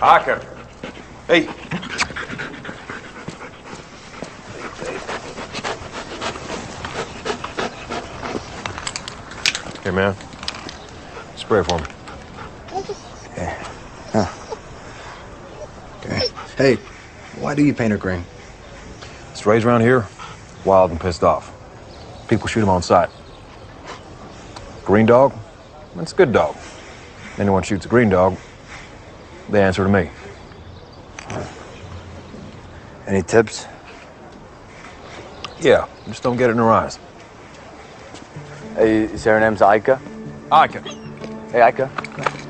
Hacker. Hey. Here, man. Spray for me. Okay. Hey, why do you paint her green? Strays around here, wild and pissed off. People shoot them on sight. Green dog, that's a good dog. Anyone shoots a green dog, they answer to me. Any tips? Yeah, just don't get it in their eyes. Hey, say her name's Aika? Ika. Hey, Aika.